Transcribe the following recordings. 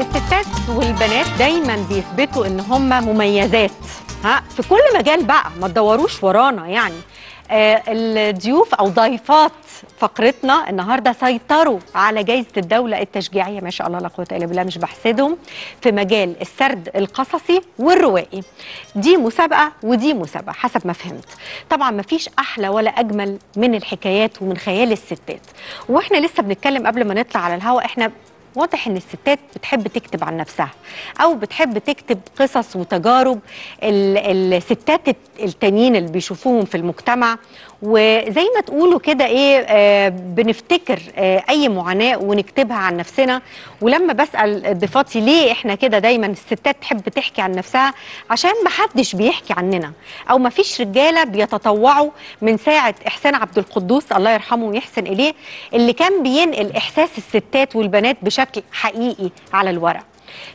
الستات والبنات دايما بيثبتوا إن هم مميزات. ها في كل مجال بقى ما تدوروش ورانا يعني. آه الضيوف أو ضيفات فقرتنا النهارده سيطروا على جائزة الدولة التشجيعية ما شاء الله لا قوة إلا بالله مش بحسدهم في مجال السرد القصصي والروائي. دي مسابقة ودي مسابقة حسب ما فهمت. طبعا ما فيش أحلى ولا أجمل من الحكايات ومن خيال الستات. وإحنا لسه بنتكلم قبل ما نطلع على الهواء إحنا واضح إن الستات بتحب تكتب عن نفسها أو بتحب تكتب قصص وتجارب ال- الستات التانيين اللي بيشوفوهم في المجتمع. وزي ما تقولوا كده إيه آه بنفتكر آه أي معاناة ونكتبها عن نفسنا. ولما بسأل ضيفاتي ليه إحنا كده دايما الستات تحب تحكي عن نفسها عشان ما حدش بيحكي عننا أو ما فيش رجالة بيتطوعوا من ساعة إحسان عبد القدوس الله يرحمه ويحسن إليه اللي كان بينقل إحساس الستات والبنات بشكل حقيقي على الورق.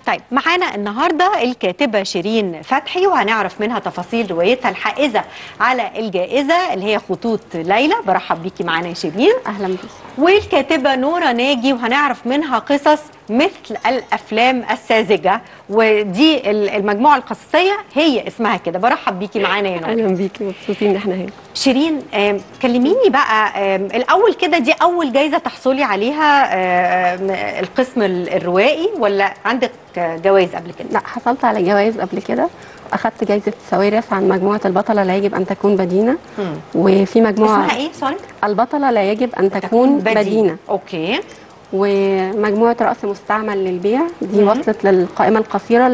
طيب معانا النهارده الكاتبة شيرين فتحي وهنعرف منها تفاصيل روايتها الحائزة على الجائزة اللي هي خطوط ليلى. برحب بيكي معانا يا شيرين. أهلا بيك والكاتبة نورة ناجي وهنعرف منها قصص مثل الأفلام الساذجة ودي المجموعة القصصية هي اسمها كده. برحب بيكي معانا يا نورة. أهلا بيكي مبسوطين إن إحنا هنا. شيرين كلميني بقى آم، الأول كده دي أول جايزة تحصلي عليها القسم ال- الروائي ولا عندك جوائز قبل كده. لا حصلت على جوائز قبل كده. أخدت جائزه ساويرس عن مجموعة البطلة لا يجب أن تكون بدينة. مم. وفي مجموعة اسمها إيه؟ sorry البطلة لا يجب أن تكون بدينة. okay. ومجموعة رأس مستعمل للبيع. دي مم. وصلت للقائمة القصيرة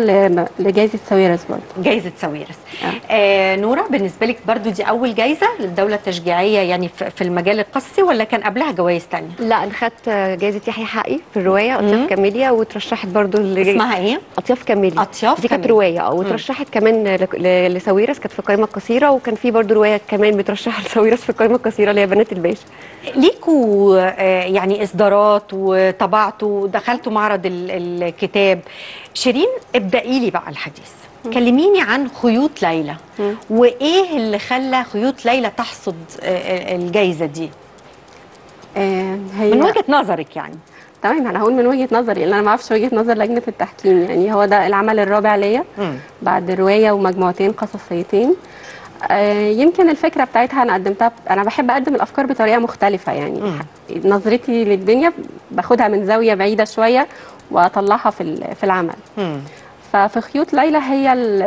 لجائزة ساويرس برضه جايزه ساويرس. آه. آه نوره بالنسبة لك برضو دي أول جايزه للدولة التشجيعية يعني في المجال القصصي ولا كان قبلها جوائز تانية؟ لا أنا خدت جائزة يحيى حقي في الرواية. أطياف كاميليا وترشحت برضو ل- اسمها إيه؟ أطياف كاميليا. أطياف دي كانت. رواية. آه وترشحت كمان لساويرس كانت في القائمه القصيره وكان في برضو رواية كمان بترشح لساويرس في القائمه القصيره اللي هي بنات الباشا. ليكوا آه، يعني إصدارات وطبعتوا دخلتوا معرض ال- الكتاب. شيرين ابدأي لي بقى الحديث. كلميني عن خيوط ليلى. وإيه اللي خلى خيوط ليلى تحصد آه، آه، الجايزة دي؟ آه هي من وجهة نظرك يعني. تمام أنا هقول من وجهة نظري لأن أنا ما أعرفش وجهة نظر لجنة التحكيم يعني. هو ده العمل الرابع ليا. بعد رواية ومجموعتين قصصيتين. يمكن الفكرة بتاعتها أنا قدمتها أنا بحب أقدم الأفكار بطريقة مختلفة يعني. نظرتي للدنيا باخدها من زاوية بعيدة شوية وأطلعها في في العمل. ففي خيوط ليلى هي ال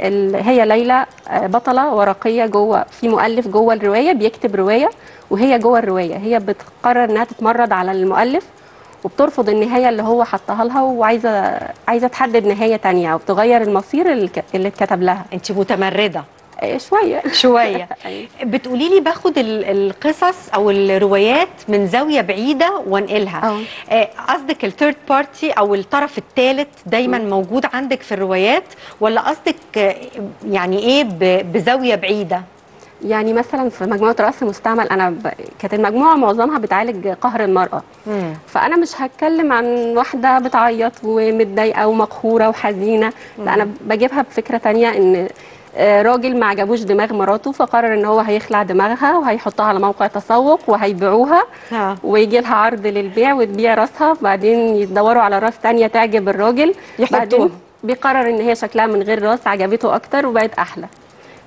ال هي ليلى آه، بطلة ورقية جوه في مؤلف جوه الرواية بيكتب رواية وهي جوه الرواية هي بتقرر إنها تتمرد على المؤلف وبترفض النهاية اللي هو حطها لها وعايزة عايزة تحدد نهاية تانية وبتغير المصير اللي اتكتب لها انت متمردة آه، شوية. شوية. أيوة. بتقولي لي باخد ال- القصص أو الروايات من زاوية بعيدة وانقلها. آه، قصدك الثيرد بارتي أو الطرف الثالث دايما موجود عندك في الروايات ولا قصدك آه، يعني إيه بزاوية بعيدة؟ يعني مثلا في مجموعة رأس مستعمل أنا ب... كانت المجموعة معظمها بتعالج قهر المرأة. مم. فأنا مش هتكلم عن واحدة بتعيط ومتضايقة ومقهورة وحزينة. لا أنا بجيبها بفكرة تانية إن راجل ما عجبوش دماغ مراته فقرر إن هو هيخلع دماغها وهيحطها على موقع تسوق وهيبيعوها ها ويجي لها عرض للبيع وتبيع راسها بعدين يدوروا على راس تانية تعجب الراجل يحطوها. بيقرر إن هي شكلها من غير راس عجبته أكتر وبقت أحلى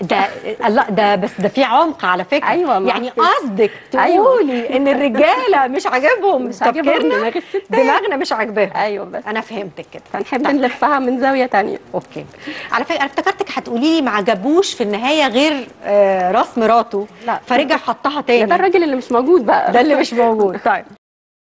ده لا ده بس ده في عمق على فكرة. أيوة، يعني قصدك أيوة. تقولي إن الرجالة مش عاجبهم مش تفكيرنا دماغ دماغنا مش عاجباهم. أيوه بس. أنا فهمتك كده. فنحب طيب. نلفها من زاوية تانية. أوكي. على فكرة أنا افتكرتك هتقولي لي ما عجبوش في النهاية غير آه راس مراته. لا. فرجع حطها ده تاني الراجل اللي مش موجود بقى. ده اللي مش موجود. طيب.